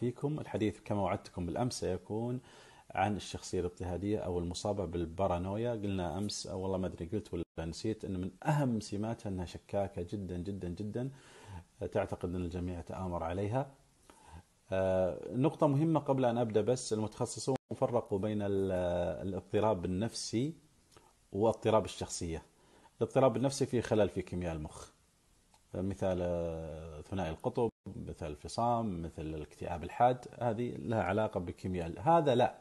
فيكم. الحديث كما وعدتكم بالأمس سيكون عن الشخصية الاضطهادية أو المصابة بالبارانويا. قلنا أمس أو والله ما أدري قلت ولا نسيت أن من أهم سماتها أنها شكاكة جدا جدا جدا تعتقد أن الجميع تآمر عليها. آه، نقطة مهمة قبل أن أبدأ بس المتخصصون فرقوا بين الاضطراب النفسي واضطراب الشخصية. الاضطراب النفسي فيه خلل في كيمياء المخ. مثال آه، ثنائي القطب مثل الفصام مثل الاكتئاب الحاد هذه لها علاقة بكيمياء هذا لا.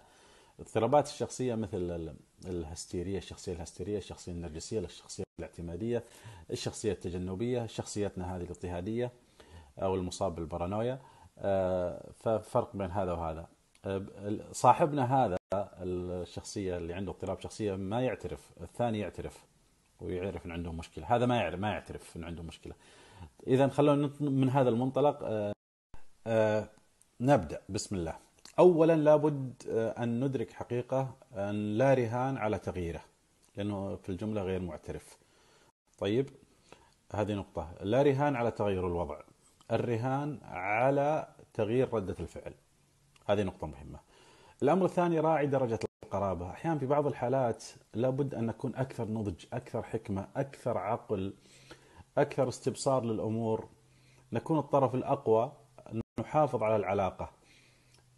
اضطرابات الشخصية مثل الهستيرية الشخصية الهستيرية الشخصية النرجسية الشخصية الاعتمادية الشخصية التجنبية شخصيتنا هذه الاضطهادية أو المصاب بالبارانويا آه، ففرق بين هذا وهذا. آه، صاحبنا هذا الشخصية اللي عنده اضطراب شخصية ما يعترف الثاني يعترف. ويعرف أن عنده مشكلة. هذا ما يعرف ما يعترف أن عنده مشكلة. إذا خلونا من هذا المنطلق آه، آه، نبدأ. بسم الله. أولا لابد آه، أن ندرك حقيقة أن لا رهان على تغييره لأنه في الجملة غير معترف. طيب هذه نقطة. لا رهان على تغير الوضع. الرهان على تغيير ردة الفعل. هذه نقطة مهمة. الأمر الثاني راعي درجة القرابة أحيانا في بعض الحالات لابد أن نكون أكثر نضج أكثر حكمة أكثر عقل أكثر استبصار للأمور. نكون الطرف الأقوى نحافظ على العلاقة.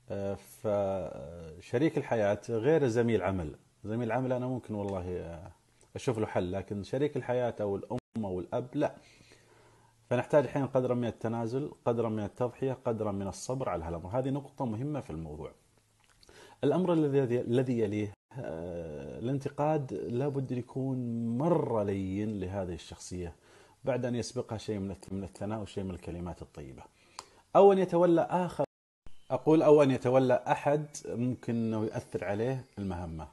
آه، فشريك الحياة غير زميل عمل. زميل العمل أنا ممكن والله آه، أشوف له حل لكن شريك الحياة أو الأم أو الأب لا. فنحتاج الحين قدرا من التنازل قدرا من التضحية قدرا من الصبر على هالأمر هذه نقطة مهمة في الموضوع. الأمر الذي الذي يليه آه، الانتقاد لابد أن يكون مرة لين لهذه الشخصية بعد أن يسبقها شيء من الثناء وشيء من الكلمات الطيبة. أو أن يتولى آخر أقول أو أن يتولى أحد ممكن أنه يؤثر عليه المهمة.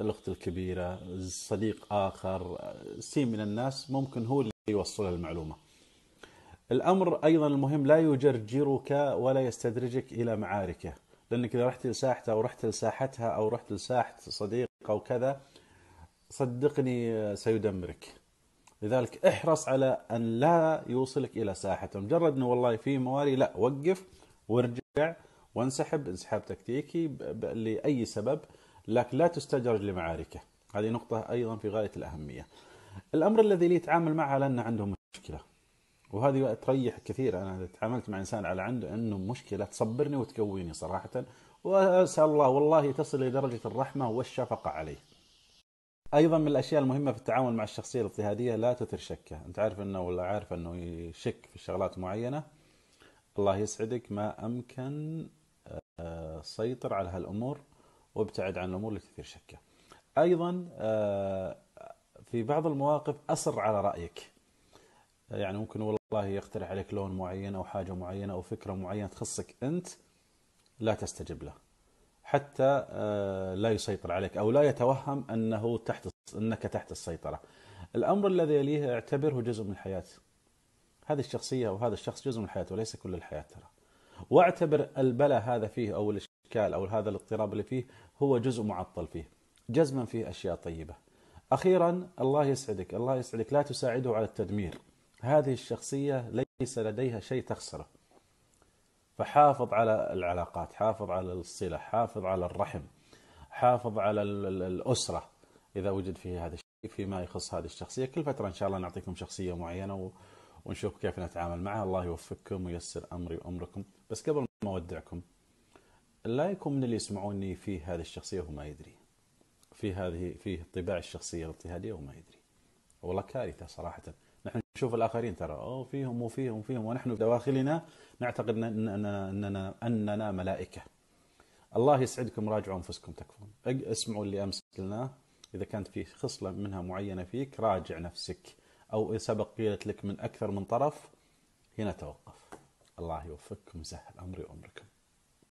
الأخت الكبيرة صديق آخر سين من الناس ممكن هو اللي يوصل المعلومة. الأمر أيضا المهم لا يجرجرك ولا يستدرجك إلى معاركه. لأنك إذا رحت لساحته أو رحت لساحتها أو رحت لساحة صديق أو كذا صدقني سيدمرك. لذلك احرص على أن لا يوصلك إلى ساحته مجرد أنه والله في مواري لا وقف وارجع وانسحب. انسحاب تكتيكي لأي سبب لكن لا تستجرج لمعاركه. هذه نقطة أيضا في غاية الأهمية. الأمر الذي لي يتعامل معه لأن عنده مشكلة وهذه تريح كثير. أنا تعاملت مع إنسان على عنده أنه مشكلة تصبرني وتقويني صراحة. وأسأل الله والله تصل لدرجة الرحمة والشفقة عليه. أيضا من الأشياء المهمة في التعامل مع الشخصية الاضطهادية لا تثر شكة. أنت عارف إنه ولا عارف إنه يشك في شغلات معينة. الله يسعدك. ما أمكن آه، سيطر على هالأمور وابتعد عن الأمور اللي تثير شكة. أيضا آه، في بعض المواقف أصر على رأيك. يعني ممكن والله يقترح عليك لون معين أو حاجة معينة أو فكرة معينة تخصك أنت لا تستجب له حتى آه، لا يسيطر عليك أو لا يتوهم أنه تحت أنك تحت السيطرة. الأمر الذي يليه اعتبره جزء من الحياة. هذه الشخصية أو هذا الشخص جزء من الحياة وليس كل الحياة ترى. واعتبر البلاء هذا فيه أو الإشكال أو هذا الاضطراب اللي فيه هو جزء معطل فيه. جزما فيه أشياء طيبة. أخيرا الله يسعدك، الله يسعدك لا تساعده على التدمير. هذه الشخصية ليس لديها شيء تخسره. فحافظ على العلاقات حافظ على الصلة حافظ على الرحم حافظ على الأسرة إذا وجد فيه هذا الشيء فيما يخص هذه الشخصية. كل فترة إن شاء الله نعطيكم شخصية معينة ونشوف كيف نتعامل معها. الله يوفقكم وييسر أمري وأمركم. بس قبل ما أودعكم لا يكون من اللي يسمعوني في هذه الشخصية وهو ما يدري. في هذه في طباع الشخصية الاضطهادية وما يدري. والله كارثة صراحة. نحن نشوف الآخرين ترى. أوه فيهم وفيهم وفيهم. ونحن دواخلنا نعتقد أننا, أننا, أننا ملائكة. الله يسعدكم راجعوا أنفسكم تكفون. اسمعوا اللي أمس قلناه إذا كانت في خصلة منها معينة فيك راجع نفسك. أو سبق قيلت لك من أكثر من طرف هنا توقف. الله يوفقكم سهل أمري وأمركم.